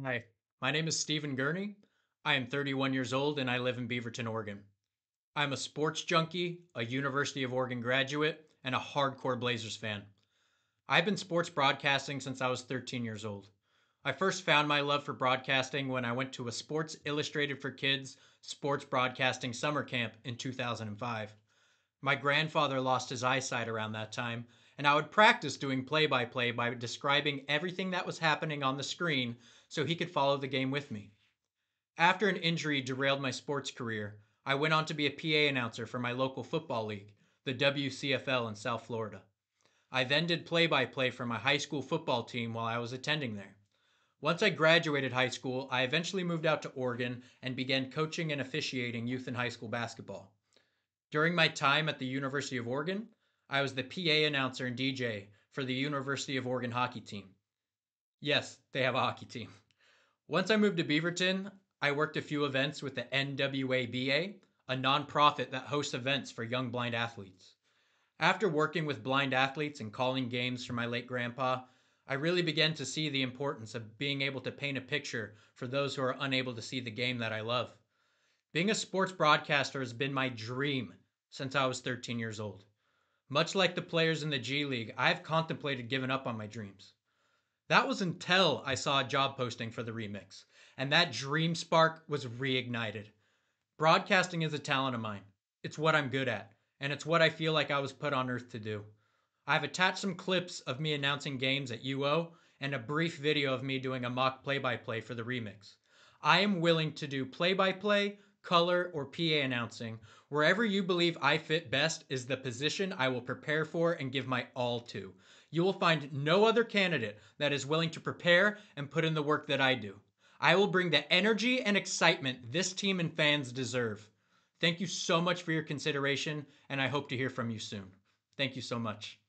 Hi, my name is Steven Gurney. I am 31 years old and I live in Beaverton, Oregon. I'm a sports junkie, a University of Oregon graduate, and a hardcore Blazers fan. I've been sports broadcasting since I was 13 years old. I first found my love for broadcasting when I went to a Sports Illustrated for Kids sports broadcasting summer camp in 2005. My grandfather lost his eyesight around that time, and I would practice doing play by play by describing everything that was happening on the screen so he could follow the game with me. After an injury derailed my sports career, I went on to be a PA announcer for my local football league, the WCFL in South Florida. I then did play by play for my high school football team while I was attending there. Once I graduated high school, I eventually moved out to Oregon and began coaching and officiating youth and high school basketball. During my time at the University of Oregon, I was the PA announcer and DJ for the University of Oregon hockey team. Yes, they have a hockey team. Once I moved to Beaverton, I worked a few events with the NWABA, a nonprofit that hosts events for young blind athletes. After working with blind athletes and calling games for my late grandpa, I really began to see the importance of being able to paint a picture for those who are unable to see the game that I love. Being a sports broadcaster has been my dream since I was 13 years old. Much like the players in the G League, I have contemplated giving up on my dreams. That was until I saw a job posting for the remix, and that dream spark was reignited. Broadcasting is a talent of mine. It's what I'm good at, and it's what I feel like I was put on earth to do. I've attached some clips of me announcing games at UO and a brief video of me doing a mock play by play for the remix. I am willing to do play by play, color, or PA announcing. Wherever you believe I fit best is the position I will prepare for and give my all to. You will find no other candidate that is willing to prepare and put in the work that I do. I will bring the energy and excitement this team and fans deserve. Thank you so much for your consideration, and I hope to hear from you soon. Thank you so much.